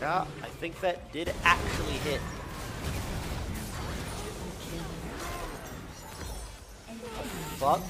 Yeah, I think that did actually hit. Fuck.